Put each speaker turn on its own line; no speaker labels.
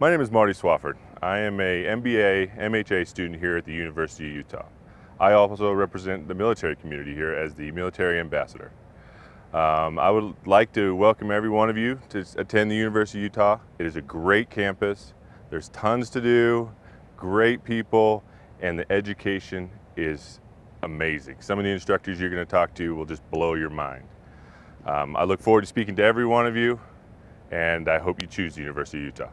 My name is Marty Swafford. I am a MBA MHA student here at the University of Utah. I also represent the military community here as the military ambassador. Um, I would like to welcome every one of you to attend the University of Utah. It is a great campus. There's tons to do, great people, and the education is amazing. Some of the instructors you're going to talk to will just blow your mind. Um, I look forward to speaking to every one of you, and I hope you choose the University of Utah.